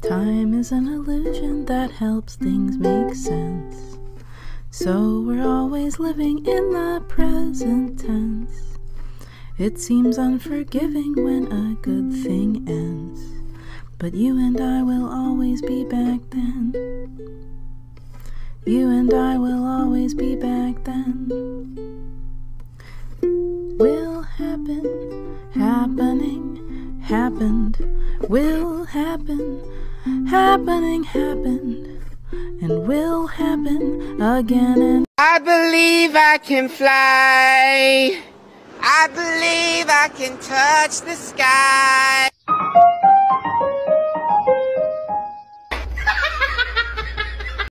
Time is an illusion that helps things make sense. So we're always living in the present tense. It seems unforgiving when a good thing ends. But you and I will always be back then. You and I will always be back then. Will happen, happening, happened, will happen, happening, happened, and will happen again and I believe I can fly. I believe I can touch the sky.